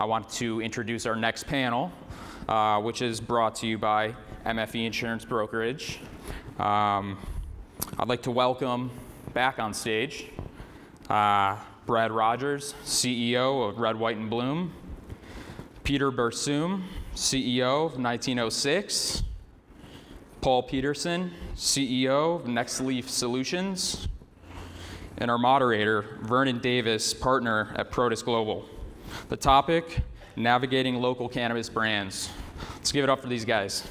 I want to introduce our next panel, uh, which is brought to you by MFE Insurance Brokerage. Um, I'd like to welcome back on stage uh, Brad Rogers, CEO of Red, White, and Bloom, Peter Barsoom, CEO of 1906, Paul Pedersen, CEO of Nextleaf Solutions, and our moderator, Vernon Davis, partner at Protis Global. The topic, navigating local cannabis brands. Let's give it up for these guys.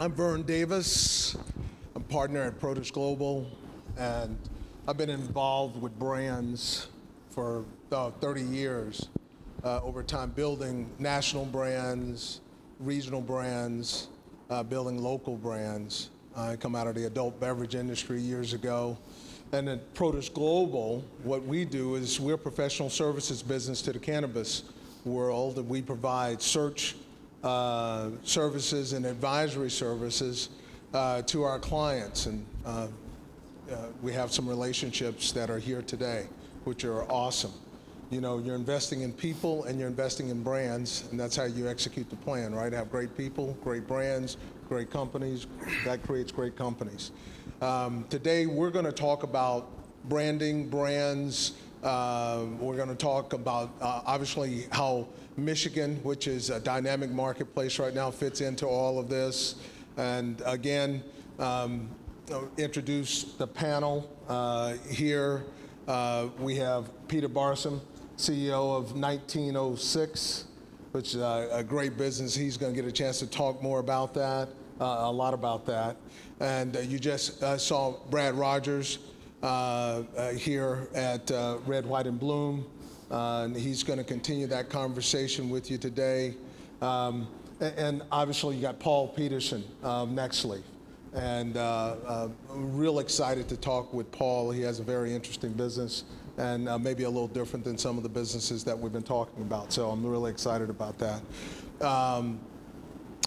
I'm Vern Davis. I'm partner at Protis Global, and I've been involved with brands for uh, 30 years uh, over time, building national brands, regional brands, uh, building local brands. I come out of the adult beverage industry years ago. And at Protis Global, what we do is we're a professional services business to the cannabis world, and we provide search uh, services and advisory services uh, to our clients. And uh, uh, we have some relationships that are here today, which are awesome. You know, you're investing in people and you're investing in brands, and that's how you execute the plan, right? Have great people, great brands, great companies. That creates great companies. Um, today, we're going to talk about branding, brands. Uh, we're going to talk about uh, obviously how Michigan, which is a dynamic marketplace right now, fits into all of this. And again, um, introduce the panel uh, here. Uh, we have Peter Barsoom, CEO of 1906, which is a, a great business. He's going to get a chance to talk more about that, uh, a lot about that. And uh, you just uh, saw Brad Rogers uh, here at Red, White, and Bloom. And he's going to continue that conversation with you today. Um, and, obviously, you got Paul Pedersen of Nextleaf. And uh, uh, real excited to talk with Paul. He has a very interesting business and uh, maybe a little different than some of the businesses that we've been talking about. So I'm really excited about that. Um,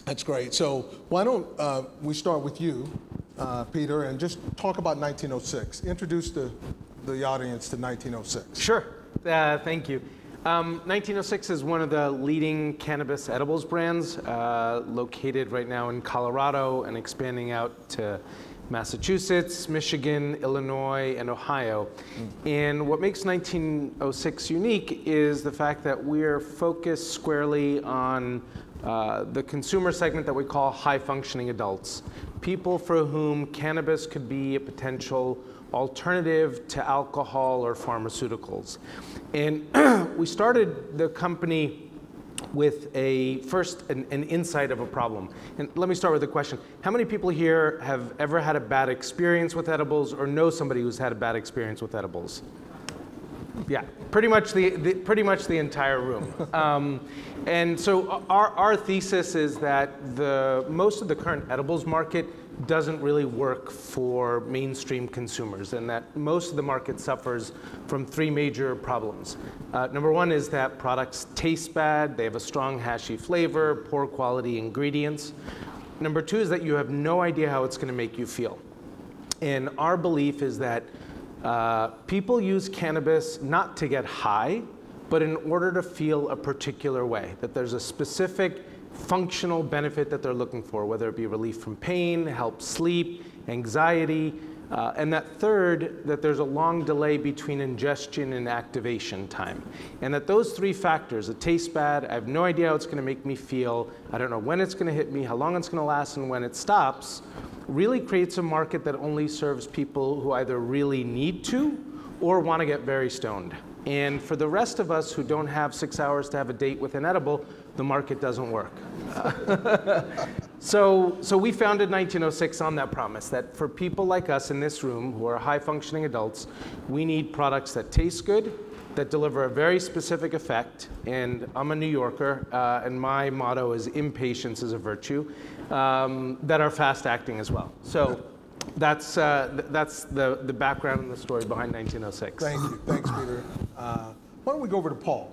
that's great. So why don't uh, we start with you, uh, Peter, and just talk about 1906. Introduce the, the audience to 1906. Sure. Uh, thank you. Um, 1906 is one of the leading cannabis edibles brands, uh, located right now in Colorado and expanding out to Massachusetts, Michigan, Illinois, and Ohio. Mm. And what makes 1906 unique is the fact that we're focused squarely on uh, the consumer segment that we call high functioning adults, people for whom cannabis could be a potential alternative to alcohol or pharmaceuticals. And we started the company with a first an, an, insight of a problem. And let me start with a question. How many people here have ever had a bad experience with edibles or know somebody who's had a bad experience with edibles? Yeah, pretty much the, the pretty much the entire room. Um, and so our, our thesis is that the most of the current edibles market doesn't really work for mainstream consumers, and that most of the market suffers from three major problems. Uh, number one is that products taste bad, they have a strong hashy flavor, poor quality ingredients. Number two is that you have no idea how it's going to make you feel. And our belief is that uh, people use cannabis not to get high, but in order to feel a particular way, that there's a specific functional benefit that they're looking for, whether it be relief from pain, help sleep, anxiety, uh, and that third, that there's a long delay between ingestion and activation time. And that those three factors, it tastes bad, I have no idea how it's gonna make me feel, I don't know when it's gonna hit me, how long it's gonna last, and when it stops, really creates a market that only serves people who either really need to or wanna get very stoned. And for the rest of us who don't have six hours to have a date with an edible, the market doesn't work. so, so we founded 1906 on that promise that for people like us in this room who are high functioning adults, we need products that taste good, that deliver a very specific effect. And I'm a New Yorker, uh, and my motto is impatience is a virtue, um, that are fast acting as well. So that's, uh, that's the, the background and the story behind 1906. Thank you. Thanks, Peter. Uh, why don't we go over to Paul?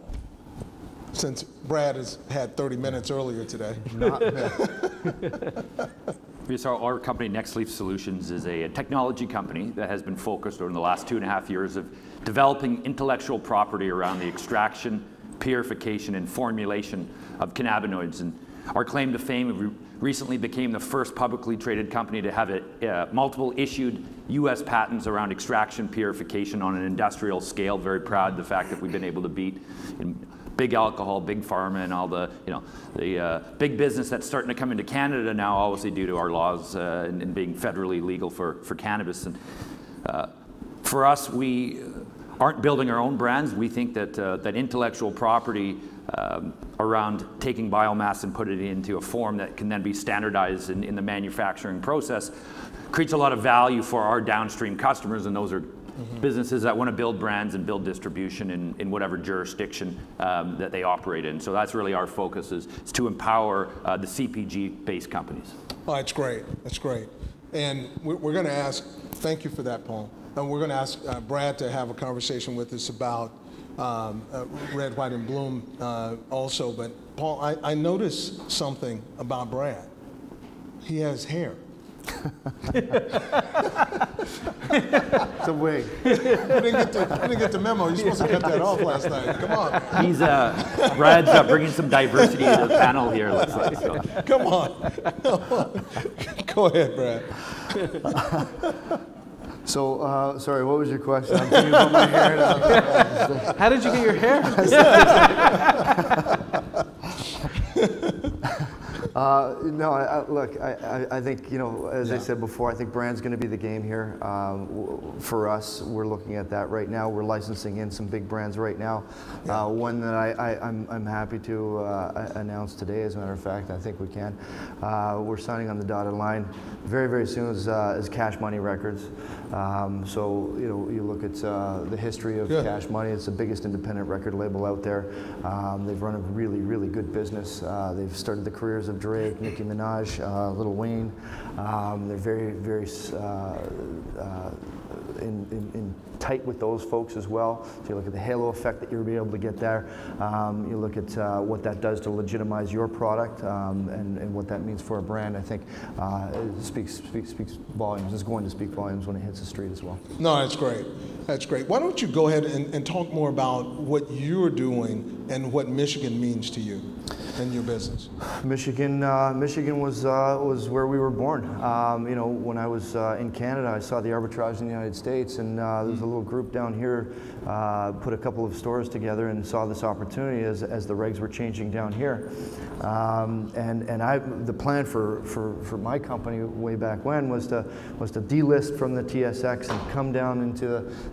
Since Brad has had 30 minutes earlier today. So our company, Nextleaf Solutions, is a technology company that has been focused over the last two and a half years of developing intellectual property around the extraction, purification, and formulation of cannabinoids. And our claim to fame, we recently became the first publicly traded company to have a, uh, multiple issued U.S. patents around extraction purification on an industrial scale. Very proud of the fact that we've been able to beat in big alcohol, big pharma, and all the you know the uh, big business that's starting to come into Canada now, obviously due to our laws uh, and, and, being federally legal for for cannabis. And uh, for us, we aren't building our own brands. We think that uh, that intellectual property. Um, around taking biomass and put it into a form that can then be standardized in, in the manufacturing process creates a lot of value for our downstream customers, and those are Mm-hmm. businesses that want to build brands and build distribution in, in whatever jurisdiction um, that they operate in. So that's really our focus is, is to empower uh, the CPG-based companies. Oh, that's great. That's great. And we're, we're going to ask, thank you for that, Paul. And we're going to ask uh, Brad to have a conversation with us about um, uh, Red, White, and Bloom uh, also. But Paul, I, I noticed something about Brad. He has hair. It's a wig. You didn't, get the, didn't get the memo. You're supposed to cut that off last night. Come on. He's uh, Brad's uh, bringing some diversity to the panel here. Looks like. So. Come on. Go ahead, Brad. So, uh, sorry, what was your question? I'm thinking about my hair now. How did you get your hair? Uh, no, I, I, look, I, I, think, you know, as yeah. I said before, I think brand's going to be the game here. Um, for us, we're looking at that right now. We're licensing in some big brands right now. Yeah. Uh, one that I, am I'm, I'm happy to uh, announce today, as a matter of fact, I think we can. Uh, we're signing on the dotted line very, very soon as, uh, as Cash Money Records. Um, so, you know, you look at uh, the history of yeah. Cash Money, it's the biggest independent record label out there. Um, they've run a really, really good business. they've started the careers of Drake, Nicki Minaj, uh, Lil Wayne. Um, they're very, very uh, uh, in, in, in, tight with those folks as well. So you look at the halo effect that you'll be able to get there. Um, you look at uh, what that does to legitimize your product um, and, and, what that means for a brand. I think uh, speaks, speaks, speaks volumes. It's going to speak volumes when it hits the street as well. No, that's great. That's great. Why don't you go ahead and, and talk more about what you're doing and what Michigan means to you and your business? Michigan, uh, Michigan was uh, was where we were born. Um, you know, when I was uh, in Canada, I saw the arbitrage in the United States, and uh, there was a little group down here uh, put a couple of stores together and saw this opportunity as, as the regs were changing down here. Um, and and I, the plan for, for, for my company way back when was to was to delist from the TSX and come down into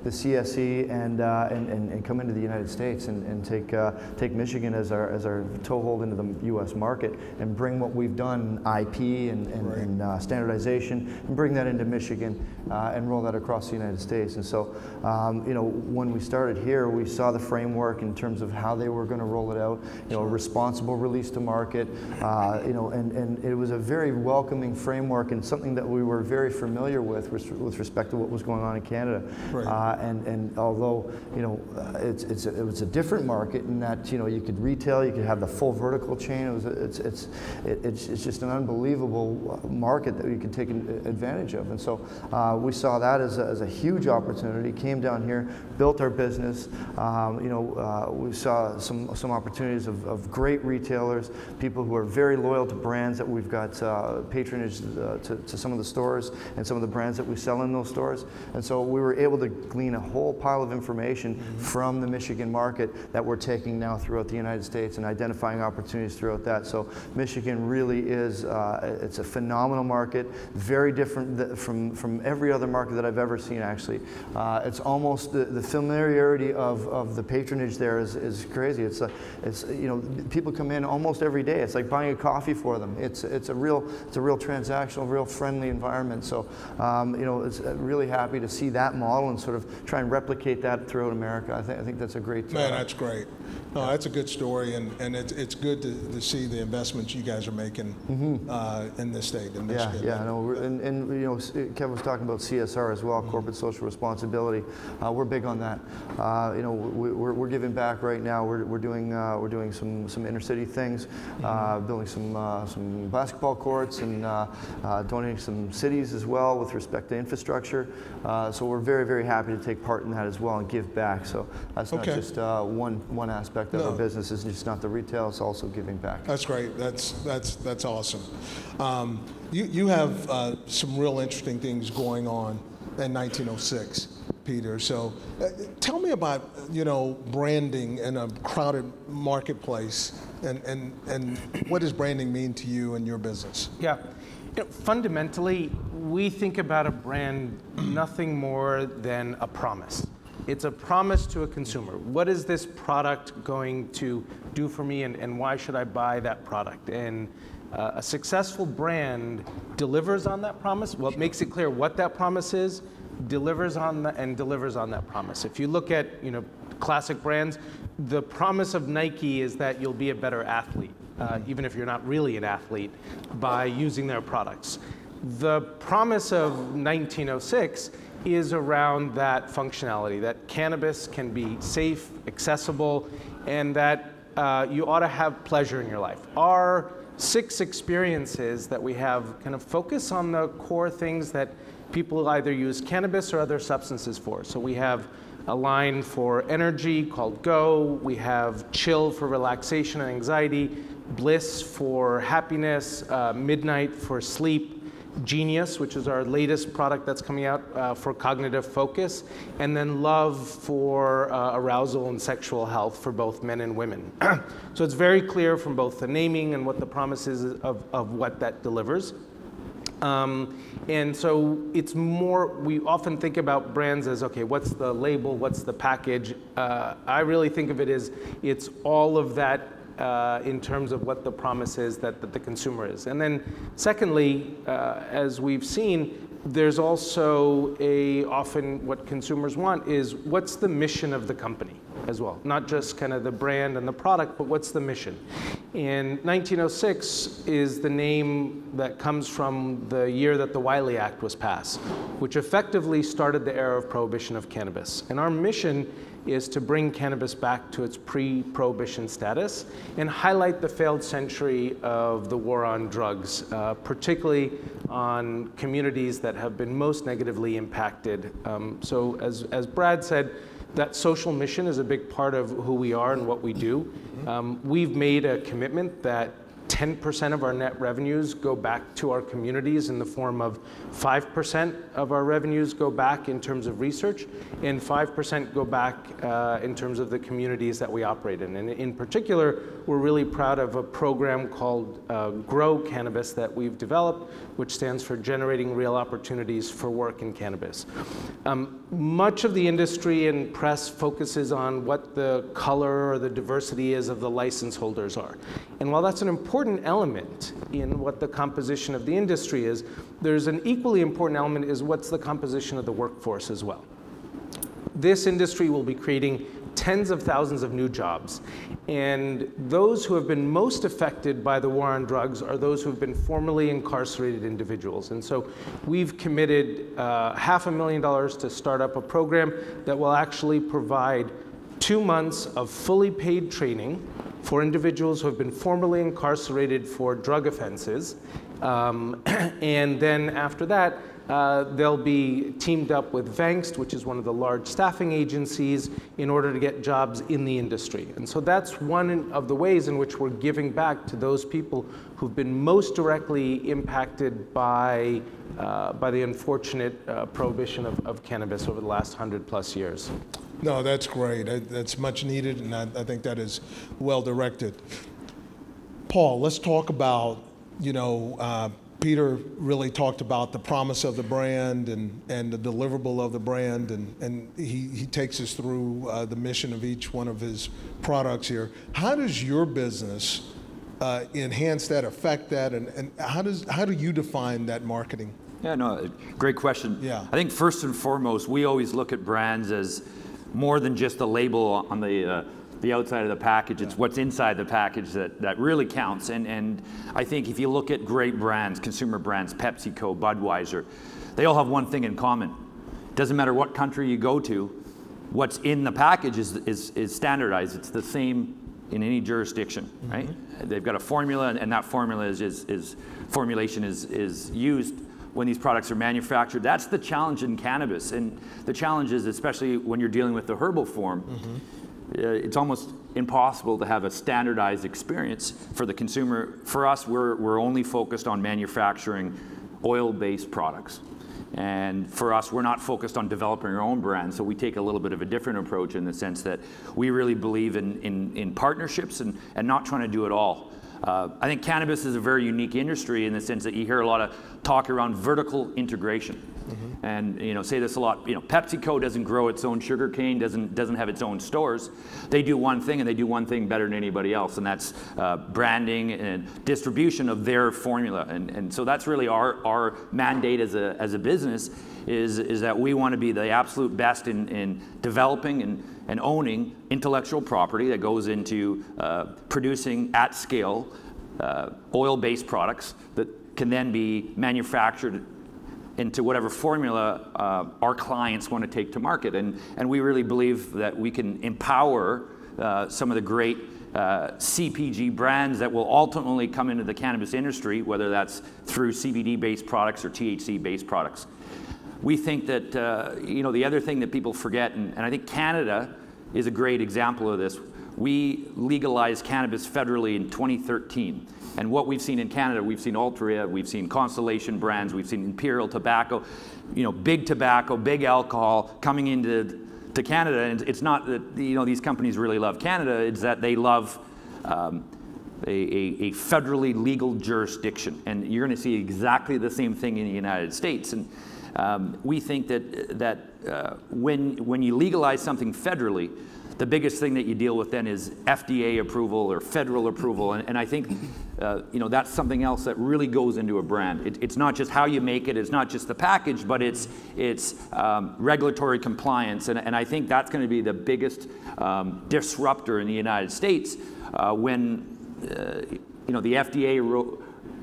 the, CSE and, uh, and, and, and come into the United States and, and take take Michigan as our as our toehold into the U.S. market and bring what we've done IP and, and, right. and uh, standardization and bring that into Michigan uh, and roll that across the United States. And so, um, you know, when we started here, we saw the framework in terms of how they were going to roll it out. You know, a responsible release to market. Uh, you know, and, and it was a very welcoming framework and something that we were very familiar with with, with respect to what was going on in Canada. Right. Uh, and and although you know, uh, it's it's a, it was a different market in that you know you could retail, you could have the full vertical chain. It was it's it's it's, it's just an unbelievable market that you can take advantage of. And so uh, we saw that as a, as a, huge opportunity. Came down here, built our business. Um, you know, uh, we saw some some opportunities of, of, great retailers, people who are very loyal to brands that we've got uh, patronage uh, to, to some of the stores and some of the brands that we sell in those stores. And so we were able to glean a whole pile of information mm -hmm. from the Michigan market that we're taking now throughout the United States and identifying opportunities throughout that. So Michigan really is, uh, it's a phenomenal market, very different from, from every other market that I've ever seen actually. Uh, it's almost, the, the familiarity of, of the patronage there is, is crazy. It's, a, it's, you know, people come in almost every day. It's like buying a coffee for them. It's, it's, a, real, it's a real transactional, real friendly environment. So, um, you know, it's uh, really happy to see that model and sort of try and replicate that throughout America. I think, I think that's a great. Man, that's great. No, that's a good story, and, and it's, it's good to, to see the investments you guys are making uh, in this state, in Mm-hmm. Yeah, yeah, no, and, and you know, Kevin was talking about CSR as well, corporate social responsibility. Uh, we're big on that. Uh, you know, we, we're, we're giving back right now. We're, we're doing uh, we're doing some some inner city things, uh, building some uh, some basketball courts and uh, uh, donating some cities as well with respect to infrastructure. Uh, so we're very very happy to take part in that as well and give back. So that's not just uh, one one aspect of No. our business. It's just not the retail. It's also giving back. That's great. That's that's that's awesome. Um, you you have uh, some real interesting things going on in 1906, Peter. So uh, tell me about you know branding in a crowded marketplace, and and and what does branding mean to you and your business? Yeah. You know, fundamentally, we think about a brand nothing more than a promise. It's a promise to a consumer. What is this product going to do for me, and, and why should I buy that product? And uh, a successful brand delivers on that promise. Well, it makes it clear what that promise is, delivers on the, and delivers on that promise. If you look at you know classic brands, the promise of Nike is that you'll be a better athlete, uh, even if you're not really an athlete, by using their products. The promise of 1906 is around that functionality, that cannabis can be safe, accessible, and that uh, you ought to have pleasure in your life. Our six experiences that we have kind of focus on the core things that people either use cannabis or other substances for. So we have a line for energy called Go, we have chill for relaxation and anxiety, bliss for happiness, uh, midnight for sleep, Genius, which is our latest product that's coming out uh, for cognitive focus, and then Love for uh, arousal and sexual health for both men and women. so it's very clear from both the naming and what the promise is of, of what that delivers. Um, and so it's more, we often think about brands as okay, what's the label, what's the package? Uh, I really think of it as it's all of that uh, in terms of what the promise is that, that the consumer is. And then, secondly, uh, as we've seen, there's also a often what consumers want is what's the mission of the company as well, not just kind of the brand and the product, but what's the mission. And 1906 is the name that comes from the year that the Wiley Act was passed, which effectively started the era of prohibition of cannabis. And our mission is to bring cannabis back to its pre-prohibition status and highlight the failed century of the war on drugs, uh, particularly on communities that have been most negatively impacted. Um, so as, as Brad said, that social mission is a big part of who we are and what we do. Um, we've made a commitment that 10% of our net revenues go back to our communities in the form of 5% of our revenues go back in terms of research, and 5% go back uh, in terms of the communities that we operate in. And in particular, we're really proud of a program called uh, Grow Cannabis that we've developed, which stands for Generating Real Opportunities for Work in Cannabis. Um, much of the industry and press focuses on what the color or the diversity is of the license holders are. And while that's an important element in what the composition of the industry is, there's an equally important element is what's the composition of the workforce as well. This industry will be creating tens of thousands of new jobs. And those who have been most affected by the war on drugs are those who have been formerly incarcerated individuals. And so we've committed uh, half a million dollars to start up a program that will actually provide two months of fully paid training for individuals who have been formerly incarcerated for drug offenses. Um, and then after that, uh, they'll be teamed up with Vangst, which is one of the large staffing agencies, in order to get jobs in the industry. And so that's one of the ways in which we're giving back to those people who've been most directly impacted by, uh, by the unfortunate uh, prohibition of, of cannabis over the last 100 plus years. No, that's great. That's much needed, and I, I think that is well directed. Paul, let's talk about, you know, uh, Peter really talked about the promise of the brand and, and the deliverable of the brand, and, and he, he takes us through uh, the mission of each one of his products here. How does your business uh, enhance that, affect that, and, and how, does, how do you define that marketing? Yeah, no, great question. Yeah. I think first and foremost, we always look at brands as more than just a label on the uh, the outside of the package. It's what's inside the package that, that really counts. And, and I think if you look at great brands, consumer brands, PepsiCo, Budweiser, they all have one thing in common. Doesn't matter what country you go to, what's in the package is, is, is standardized. It's the same in any jurisdiction, right? They've got a formula, and, and that formula is, is, is formulation is, is used when these products are manufactured. That's the challenge in cannabis, and the challenge is especially when you're dealing with the herbal form. Uh, it's almost impossible to have a standardized experience for the consumer. For us, we're, we're only focused on manufacturing oil-based products. And for us, we're not focused on developing our own brand, so we take a little bit of a different approach in the sense that we really believe in, in, in partnerships and, and not trying to do it all. Uh, I think cannabis is a very unique industry in the sense that you hear a lot of talk around vertical integration. And you know, say this a lot. You know, PepsiCo doesn't grow its own sugar cane, doesn't doesn't have its own stores. They do one thing, and they do one thing better than anybody else, and that's uh, branding and distribution of their formula. And and so that's really our our mandate as a as a business is is that we want to be the absolute best in in developing and and owning intellectual property that goes into uh, producing at scale uh, oil-based products that can then be manufactured into whatever formula uh, our clients want to take to market. And, and we really believe that we can empower uh, some of the great uh, CPG brands that will ultimately come into the cannabis industry, whether that's through CBD-based products or THC-based products. We think that, uh, you know, the other thing that people forget, and, and I think Canada is a great example of this, we legalized cannabis federally in 2013. And what we've seen in Canada, we've seen Altria, we've seen Constellation Brands, we've seen Imperial Tobacco, you know, big tobacco, big alcohol coming into to Canada. And it's not that you know these companies really love Canada; it's that they love um, a, a, a federally legal jurisdiction. And you're going to see exactly the same thing in the United States. And um, we think that that uh, when when you legalize something federally, the biggest thing that you deal with then is FDA approval or federal approval, and, and I think uh, you know that's something else that really goes into a brand. It, it's not just how you make it, it's not just the package, but it's it's um, regulatory compliance, and, and I think that's going to be the biggest um, disruptor in the United States uh, when uh, you know the FDA.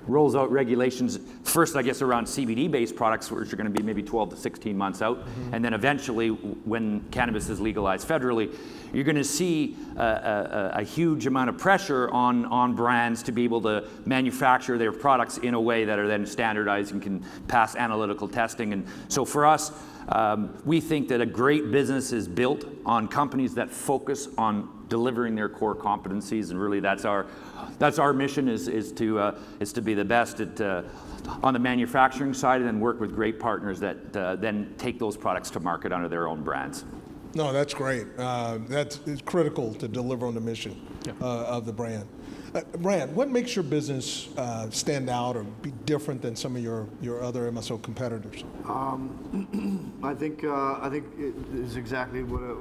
Ro- rolls out regulations first, I guess, around CBD-based products, which are going to be maybe 12 to 16 months out, mm-hmm. and then eventually, when cannabis is legalized federally, you're going to see a, a, a, huge amount of pressure on on brands to be able to manufacture their products in a way that are then standardized and can pass analytical testing. And so, for us. Um, we think that a great business is built on companies that focus on delivering their core competencies, and really that's our that's our mission is is to uh, is to be the best at uh, on the manufacturing side, and then work with great partners that uh, then take those products to market under their own brands. No, that's great. Uh, that's it's critical to deliver on the mission uh, of the brand. Uh, Brand, what makes your business uh, stand out or be different than some of your, your other MSO competitors? I think uh, I think it is exactly what uh,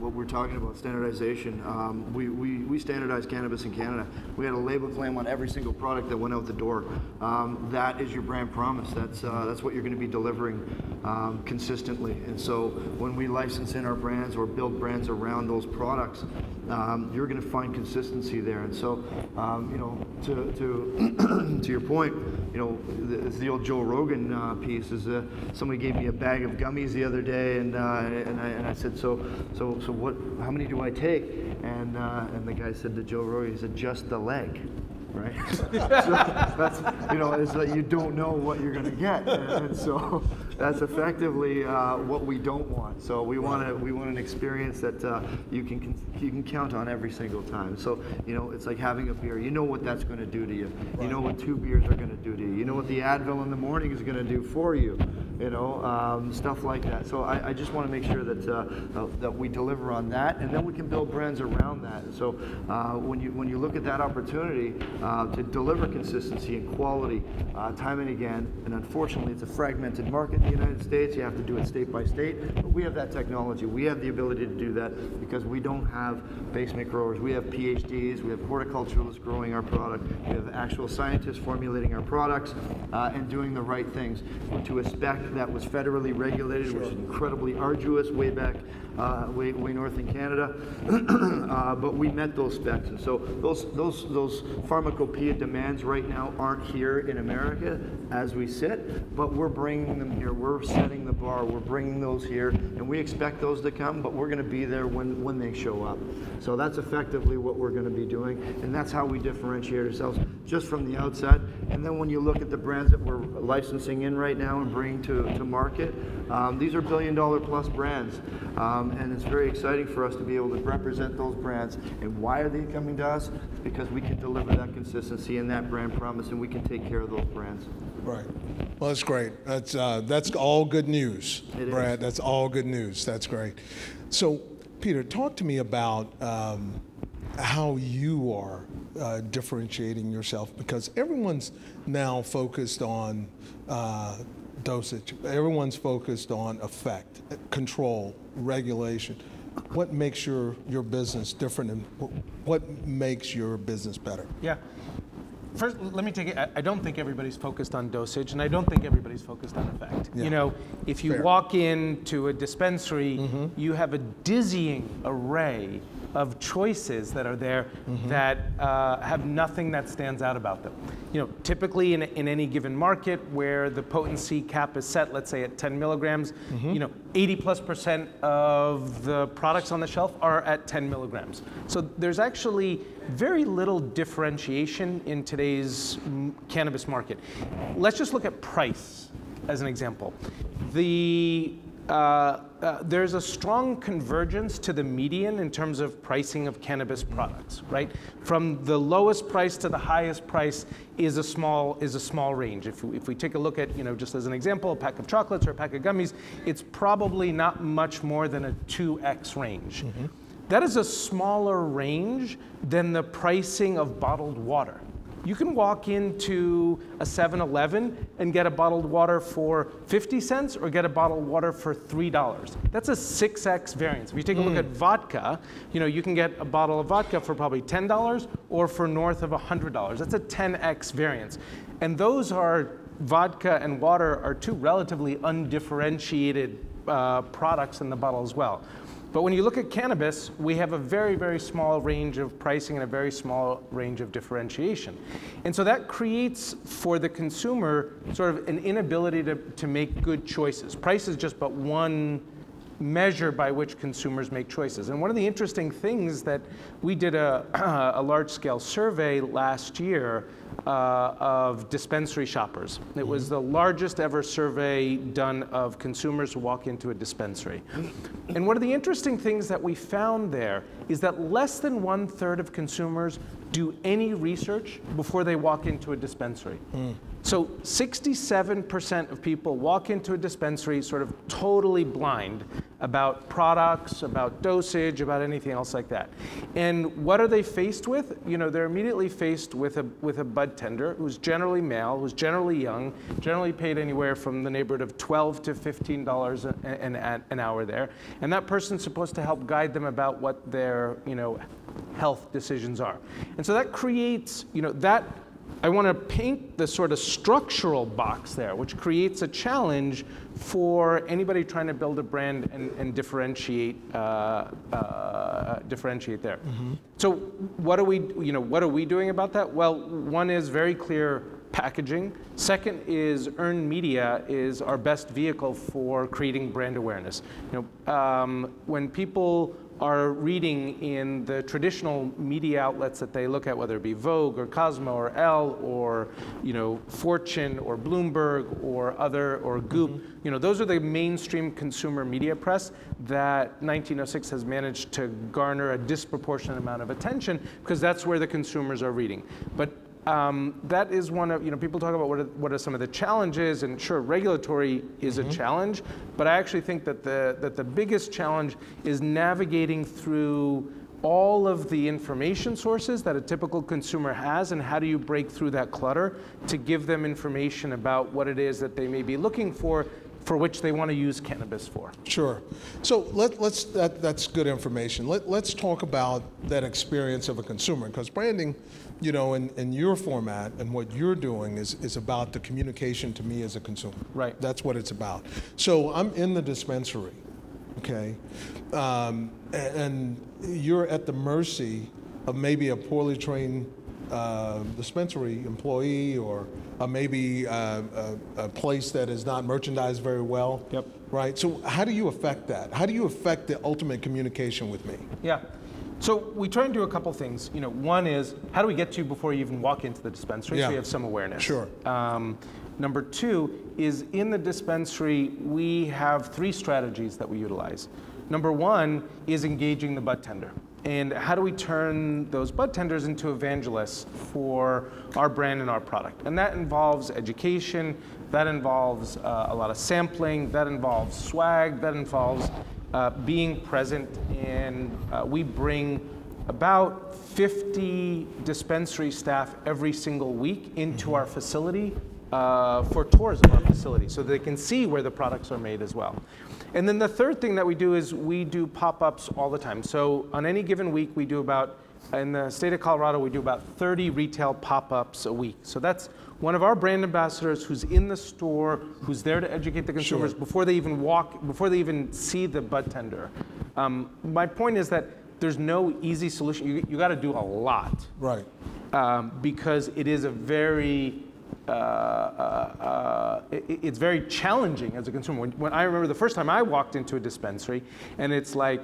what we're talking about standardization. Um, we, we we standardized cannabis in Canada. We had a label claim on every single product that went out the door. Um, that is your brand promise. That's uh, that's what you're going to be delivering um, consistently. And so when we license in our brands or build brands around those products, um, you're going to find consistency there. And so um, you know to to to your point, you know the, old Joe Rogan uh, piece is uh, somebody gave me a bag of gummies the other day, and uh, and, I, and I said, so so so what? How many do I take? And uh, and the guy said to Joe Rogan, he said, just the leg. Right, so that's you know, it's that you don't know what you're going to get, and so that's effectively uh, what we don't want. So we want to we want an experience that uh, you can you can count on every single time. So you know, it's like having a beer. You know what that's going to do to you. You know what two beers are going to do to you. You know what the Advil in the morning is going to do for you. You know, um, stuff like that. So I, I just want to make sure that uh, uh, that we deliver on that, and then we can build brands around that. So uh, when you when you look at that opportunity uh, to deliver consistency and quality time and again, and unfortunately it's a fragmented market the United States. You have to do it state by state, but we have that technology. We have the ability to do that because we don't have basement growers. We have PhDs. We have horticulturalists growing our product. We have actual scientists formulating our products uh, and doing the right things to a spec that was federally regulated, which was incredibly arduous way back, uh, way, way north in Canada. uh, but we met those specs. And so those, those, those pharmacopoeia demands right now aren't here in America as we sit, but we're bringing them here. We're setting the bar. We're bringing those here. And we expect those to come, but we're going to be there when, when they show up. So that's effectively what we're going to be doing. And that's how we differentiate ourselves just from the outset. And then when you look at the brands that we're licensing in right now and bringing to, to market, um, these are billion dollar plus brands. Um, and it's very exciting for us to be able to represent those brands. And why are they coming to us? Because we can deliver that consistency and that brand promise, and we can take care of those brands. Right. Well, that's great. That's, uh, that's all good news, It is. Brad. That's all good news. That's great. So, Peter, talk to me about um, how you are uh, differentiating yourself because everyone's now focused on uh, dosage, everyone's focused on effect, control, regulation. What makes your, your business different and what makes your business better? Yeah. First, let me take it. I- don't think everybody's focused on dosage, and I don't think everybody's focused on effect. Yeah. You know, if you Fair. walk into a dispensary, mm-hmm. you have a dizzying array of choices that are there that uh, have nothing that stands out about them. You know, typically in, in any given market where the potency cap is set, let's say at 10 milligrams, you know, 80 plus percent of the products on the shelf are at 10 milligrams. So there's actually very little differentiation in today's mm, cannabis market. Let's just look at price as an example. The Uh, uh, there's a strong convergence to the median in terms of pricing of cannabis products, right? From the lowest price to the highest price is a small is a small range. If we, if we take a look at, you know, just as an example, a pack of chocolates or a pack of gummies, it's probably not much more than a 2x range. Mm-hmm. That is a smaller range than the pricing of bottled water. You can walk into a 7 Eleven and get a bottled water for 50 cents or get a bottled water for $3. That's a 6x variance. If you take a look at vodka, you know, you can get a bottle of vodka for probably $10 or for north of $100. That's a 10x variance. And those are vodka and water are two relatively undifferentiated uh, products in the bottle as well. But when you look at cannabis, we have a very, very small range of pricing and a very small range of differentiation. And so that creates for the consumer sort of an inability to, to make good choices. Price is just but one measure by which consumers make choices. And one of the interesting things that we did a, a large scale survey last year uh, of dispensary shoppers. It was the largest ever survey done of consumers who walk into a dispensary. And one of the interesting things that we found there is that less than one third of consumers do any research before they walk into a dispensary. So 67% of people walk into a dispensary sort of totally blind about products, about dosage, about anything else like that. And what are they faced with? You know, they're immediately faced with a with a bud tender who's generally male, who's generally young, generally paid anywhere from the neighborhood of 12 to 15 dollars an, an, an hour there. And that person's supposed to help guide them about what their, you know, health decisions are. And so that creates, you know, that I want to paint the sort of structural box there, which creates a challenge for anybody trying to build a brand and, and differentiate uh, uh, differentiate there. So what are we you know what are we doing about that? Well, one is very clear packaging. Second is earned media is our best vehicle for creating brand awareness. You know, um, when people are reading in the traditional media outlets that they look at, whether it be Vogue or Cosmo or Elle or you know Fortune or Bloomberg or other or Goop, mm-hmm. you know those are the mainstream consumer media press that 1906 has managed to garner a disproportionate amount of attention because that's where the consumers are reading. But um, that is one of, you know, people talk about what are, what are some of the challenges, and sure, regulatory is a challenge, but I actually think that the, that the biggest challenge is navigating through all of the information sources that a typical consumer has, and how do you break through that clutter to give them information about what it is that they may be looking for for which they want to use cannabis for. Sure. So let, let's that, that's good information. Let, let's talk about that experience of a consumer because branding, you know, in, in your format and what you're doing is, is about the communication to me as a consumer. Right. That's what it's about. So I'm in the dispensary, okay, um, a- and you're at the mercy of maybe a poorly trained uh, dispensary employee or uh, maybe uh, a, a place that is not merchandised very well. Yep. Right. So how do you affect that? How do you affect the ultimate communication with me? Yeah. So we try and do a couple things. You know, one is how do we get to you before you even walk into the dispensary Yeah. so you have some awareness. Sure. Um, number two is in the dispensary we have three strategies that we utilize. Number one is engaging the bud tender. And how do we turn those bud tenders into evangelists for our brand and our product? And that involves education, that involves uh, a lot of sampling, that involves swag, that involves uh, being present. And uh, we bring about 50 dispensary staff every single week into our facility uh, for tours of our facility so they can see where the products are made as well. And then the third thing that we do is we do pop ups all the time. So on any given week, we do about, in the state of Colorado, we do about 30 retail pop ups a week. So that's one of our brand ambassadors who's in the store, who's there to educate the consumers Sure. before they even walk, before they even see the bud tender. Um, my point is that there's no easy solution. You, you got to do a lot Right. um, because it is a very uh, uh, uh, it- it's very challenging as a consumer. When, when I remember the first time I walked into a dispensary, and it's like,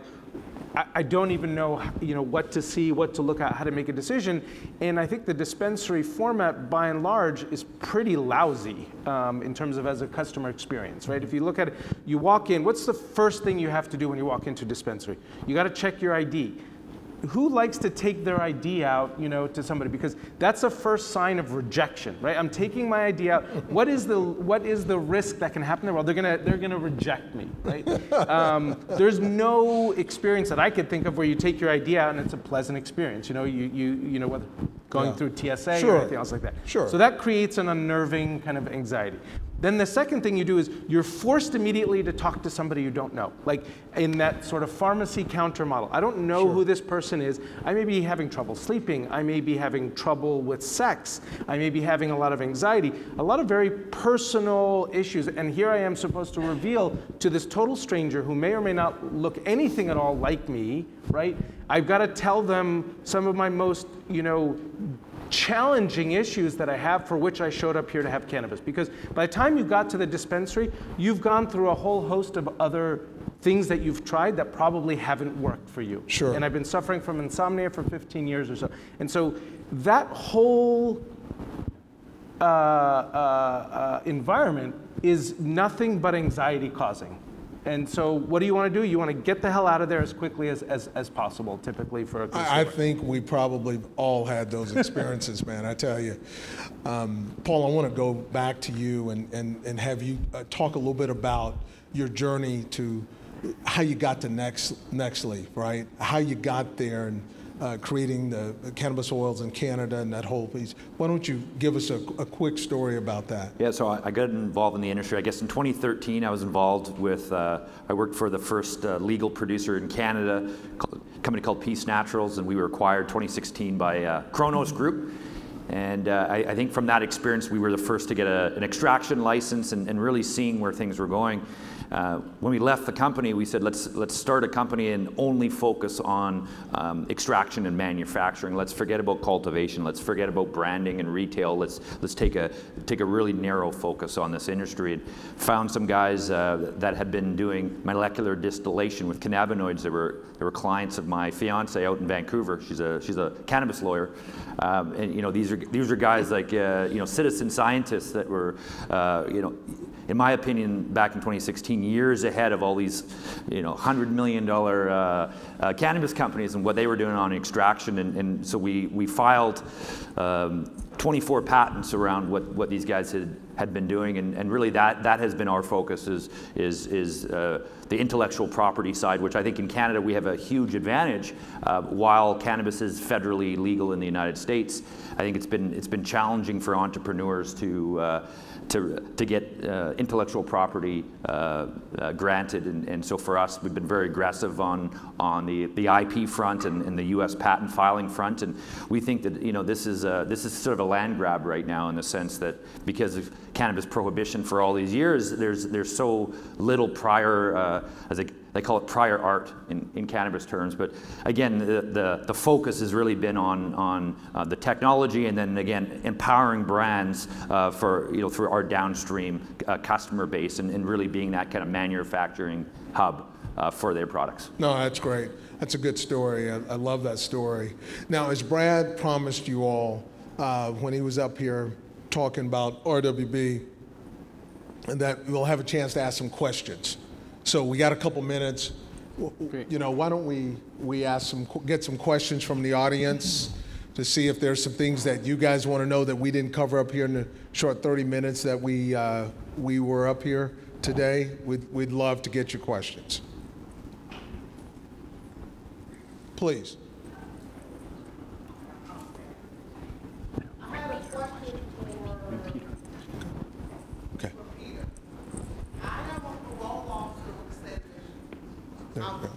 I, I don't even know, you know, what to see, what to look at, how to make a decision. And I think the dispensary format, by and large, is pretty lousy um, in terms of as a customer experience, right? If you look at it, you walk in. What's the first thing you have to do when you walk into a dispensary? You got to check your ID who likes to take their idea out, you know, to somebody? Because that's a first sign of rejection, right? I'm taking my idea out. What is the what is the risk that can happen there? Well, they're gonna they're gonna reject me, right? Um, there's no experience that I could think of where you take your idea out and it's a pleasant experience. You know, you you you know whether going Yeah. through TSA Sure. or anything else like that. Sure. So that creates an unnerving kind of anxiety. Then the second thing you do is you're forced immediately to talk to somebody you don't know, like in that sort of pharmacy counter model. I don't know who this person is. I may be having trouble sleeping. I may be having trouble with sex. I may be having a lot of anxiety, a lot of very personal issues. And here I am supposed to reveal to this total stranger who may or may not look anything at all like me, right? I've got to tell them some of my most, you know, challenging issues that I have for which I showed up here to have cannabis. Because by the time you got to the dispensary, you've gone through a whole host of other things that you've tried that probably haven't worked for you. Sure. And I've been suffering from insomnia for 15 years or so. And so that whole uh, uh, uh, environment is nothing but anxiety causing. And so, what do you want to do? You want to get the hell out of there as quickly as, as, as possible, typically for a consumer. I, I think we probably all had those experiences, man. I tell you. Um, Paul, I want to go back to you and, and, and have you uh, talk a little bit about your journey to how you got to Next, Nextleaf, right? How you got there and uh, creating the cannabis oils in Canada and that whole piece. Why don't you give us a, a quick story about that? Yeah, so I I got involved in the industry. I guess in 2013, I was involved with, uh, I worked for the first uh, legal producer in Canada, a company called Peace Naturals, and we were acquired 2016 by uh, Cronos Group. And uh, I, I think from that experience, we were the first to get a, an extraction license and, and really seeing where things were going. Uh, when we left the company, we said, let's, let's start a company and only focus on um, extraction and manufacturing. Let's forget about cultivation. Let's forget about branding and retail. Let's, let's take, a, take a really narrow focus on this industry. And found some guys uh, that had been doing molecular distillation with cannabinoids. They were, they were clients of my fiance out in Vancouver. She's a, she's a cannabis lawyer. Um, and you know, these are, these are guys like, uh, you know, citizen scientists that were, uh, you know, in my opinion, back in 2016, years ahead of all these, you know, hundred million dollar uh, uh, cannabis companies and what they were doing on extraction. And, and so we we filed um, 24 patents around what, what these guys had, had been doing, and, and really that, that has been our focus is, is, is uh, the intellectual property side, which I think in Canada we have a huge advantage. Uh, while cannabis is federally legal in the United States, I think it's been, it's been challenging for entrepreneurs to, uh, to, to get uh, intellectual property uh, uh, granted. And, and so for us, we've been very aggressive on, on the, the IP front and, and the US patent filing front. And we think that you know, this, is a, this is sort of a land grab right now in the sense that because of cannabis prohibition for all these years, there's, there's so little prior, uh, as a, they call it prior art in, in cannabis terms. But again, the, the, the focus has really been on, on uh, the technology and then again, empowering brands uh, for, you know, through our downstream uh, customer base and, and really being that kind of manufacturing hub uh, for their products. No, that's great. That's a good story. I, I love that story. Now, as Brad promised you all uh, when he was up here talking about RWB, and that we'll have a chance to ask some questions. So we got a couple minutes. W- You know, why don't we we ask some get some questions from the audience to see if there's some things that you guys want to know that we didn't cover up here in the short 30 minutes that we uh, we were up here today. We'd, we'd love to get your questions. Please. I have a question for. Okay. I am a parole officer with the state of Michigan. There you I'm-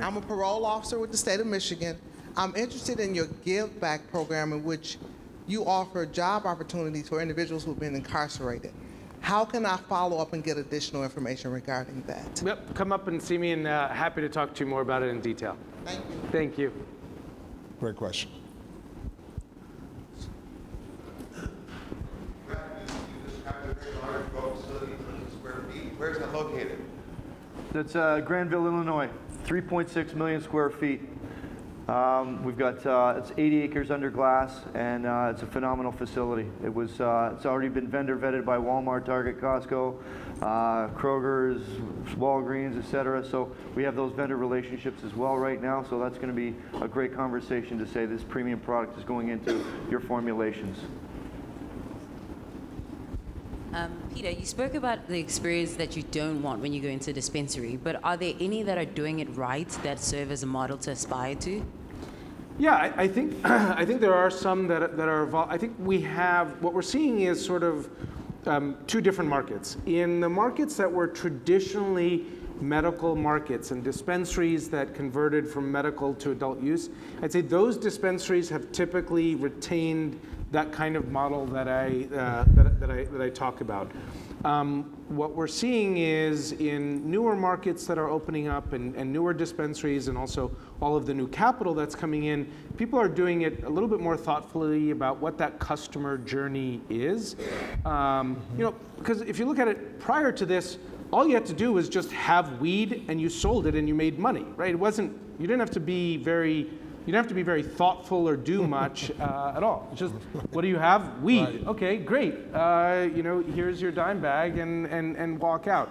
I'm a parole officer with the state of Michigan. I'm interested in your Give Back program in which you offer job opportunities for individuals who've been incarcerated. How can I follow up and get additional information regarding that? Yep, come up and see me, and uh, happy to talk to you more about it in detail. Thank you. Thank you. Great question. Where's that located? That's uh, Granville, Illinois, 3.6 million square feet. Um, we've got uh, it's 80 acres under glass, and uh, it's a phenomenal facility. It was uh, it's already been vendor vetted by Walmart, Target, Costco, uh, Kroger's, Walgreens, etc. So we have those vendor relationships as well right now. So that's going to be a great conversation to say this premium product is going into your formulations. Um, Peter, you spoke about the experience that you don't want when you go into a dispensary, but are there any that are doing it right that serve as a model to aspire to? Yeah, I, I think I think there are some that that are. I think we have what we're seeing is sort of um, two different markets. In the markets that were traditionally medical markets and dispensaries that converted from medical to adult use, I'd say those dispensaries have typically retained that kind of model that I uh, that, that I that I talk about. Um, what we're seeing is in newer markets that are opening up and, and newer dispensaries and also all of the new capital that's coming in, people are doing it a little bit more thoughtfully about what that customer journey is. Um, You know, because if you look at it prior to this, all you had to do was just have weed and you sold it and you made money, right? It wasn't, you didn't have to be very you don't have to be very thoughtful or do much uh, at all. It's just, what do you have? Weed. Right. Okay, great. Uh, you know, here's your dime bag and, and, and walk out.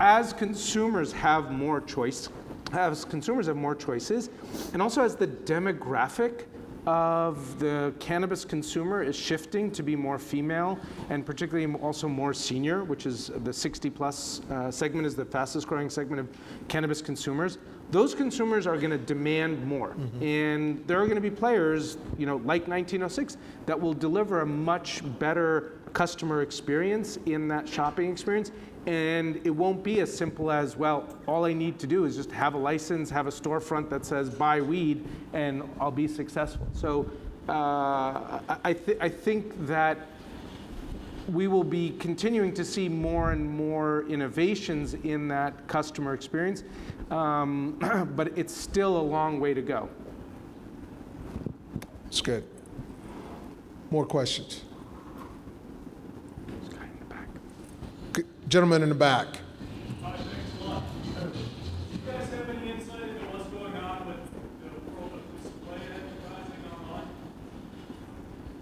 As consumers have more choice, as consumers have more choices, and also as the demographic of the cannabis consumer is shifting to be more female and particularly also more senior, which is the 60 plus uh, segment is the fastest growing segment of cannabis consumers. Those consumers are going to demand more, and there are going to be players, you know, like 1906, that will deliver a much better customer experience in that shopping experience. And it won't be as simple as, well, all I need to do is just have a license, have a storefront that says buy weed, and I'll be successful. So uh, I, th- I think that we will be continuing to see more and more innovations in that customer experience, um, but it's still a long way to go. It's good. More questions? Gentleman in the back. Hi, thanks a lot. Do you guys have any insight into what's going on with the world of oh, display advertising online?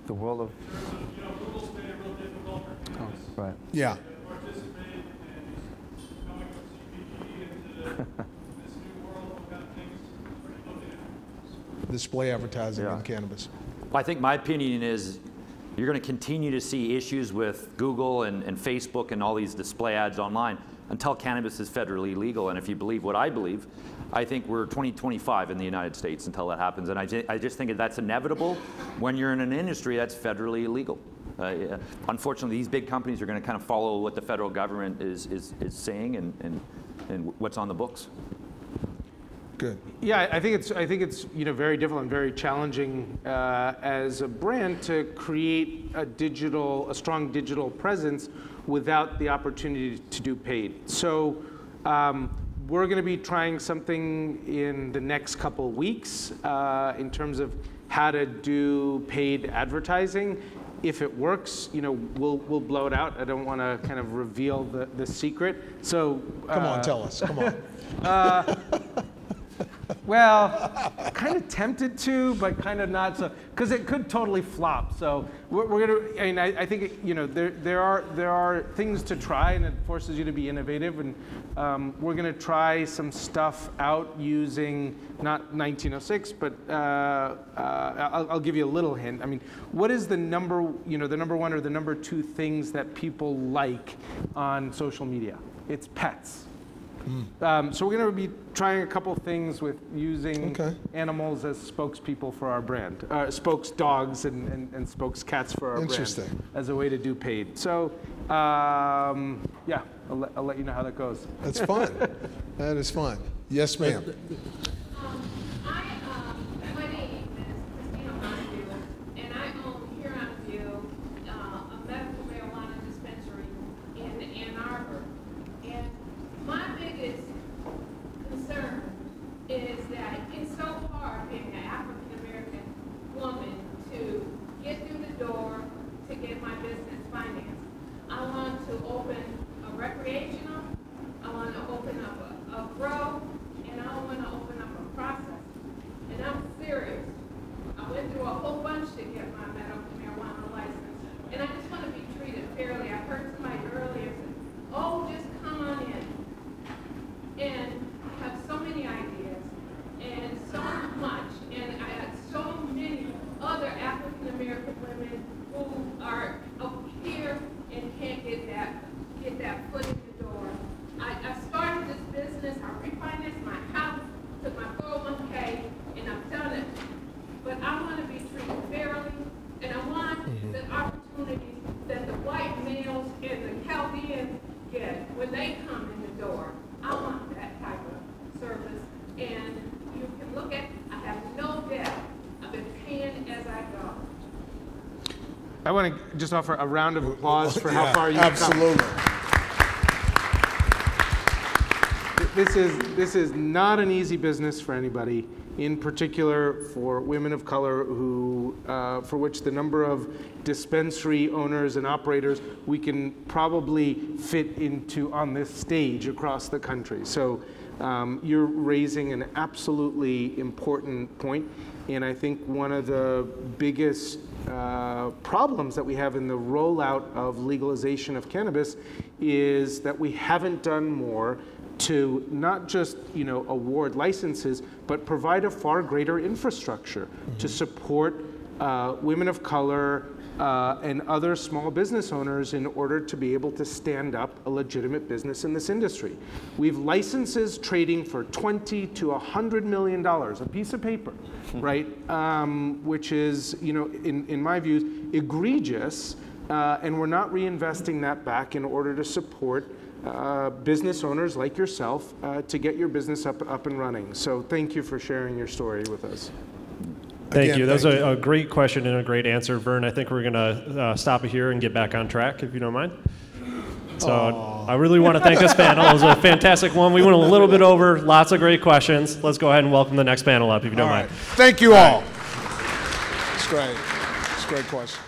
The world of In terms of, you know, Google's made it real difficult for cannabis right. Yeah. to participate and is coming from CPG into this new world. What kind of things are you looking at? Display advertising Yeah. in cannabis. I think my opinion is you're going to continue to see issues with Google and, and Facebook and all these display ads online until cannabis is federally legal. And if you believe what I believe, I think we're 2025 in the United States until that happens. And I, I just think that's inevitable when you're in an industry that's federally illegal. Uh, yeah. unfortunately, these big companies are going to kind of follow what the federal government is, is, is saying and, and, and what's on the books. Good. Yeah, I think it's I think it's you know very difficult and very challenging uh, as a brand to create a digital a strong digital presence without the opportunity to do paid. So um, we're going to be trying something in the next couple weeks uh, in terms of how to do paid advertising. If it works, you know, we'll we'll blow it out. I don't want to kind of reveal the, the secret. So Come on, uh, tell us. Come on. well, kind of tempted to, but kind of not so, because it could totally flop. So we're, we're gonna. I mean, I, I think it, you know there there are there are things to try, and it forces you to be innovative. And um, we're gonna try some stuff out using not 1906, but uh, uh, I'll, I'll give you a little hint. I mean, what is the number you know the number one or the number two things that people like on social media? It's pets. Um, so we're going to be trying a couple things with using Okay. animals as spokespeople for our brand, uh, spokes dogs and, and, and spokes cats for our Interesting. brand as a way to do paid. So um, yeah, I'll let, I'll let you know how that goes. That's fun. that is fun. Yes, ma'am. Um, I, um, my name is Christina Montague, and I own Huron View, uh, a medical marijuana dispensary in Ann Arbor. And my biggest concern is that it's so hard being an African-American woman to get through the door to get my business financed. I want to open a recreational, I want to open up a, a grow, and I want to open up a process. And I'm serious. I went through a whole bunch to get my medical marijuana license. And I just want to be treated fairly. I heard somebody earlier say, oh, just come on in. And I have so many ideas and so much. And I have so many other African American women who are up here and can't get that get that foot in the door. I, I started this business, I refinanced my house, took my 401k, and I've done it. But I want to be treated fairly, and I want the opportunities that the white males and the Chaldeans get when they come in the door. I want that type of service, and you can look at, I have no debt. I've been paying as I go. I want to just offer a round of applause for how Yeah, far you've come. Absolutely. This is, this is not an easy business for anybody, in particular for women of color who, uh, for which the number of dispensary owners and operators we can probably fit into on this stage across the country. So um, you're raising an absolutely important point, and I think one of the biggest uh, problems that we have in the rollout of legalization of cannabis is that we haven't done more to not just you know award licenses, but provide a far greater infrastructure to support uh, women of color uh, and other small business owners in order to be able to stand up a legitimate business in this industry. We've licenses trading for 20 to 100 million dollars, a piece of paper, right? Um, which is, you know, in, in my view, egregious, uh, and we're not reinvesting that back in order to support uh, business owners like yourself uh, to get your business up, up and running. So thank you for sharing your story with us. Thank Again, you. That was a, a great question and a great answer, Vern. I think we're going to uh, stop it here and get back on track, if you don't mind. So I really want to thank this panel. It was a fantastic one. We went a little bit over, lots of great questions. Let's go ahead and welcome the next panel up, if you don't All mind. right. Thank you all. It's great. It's a great question.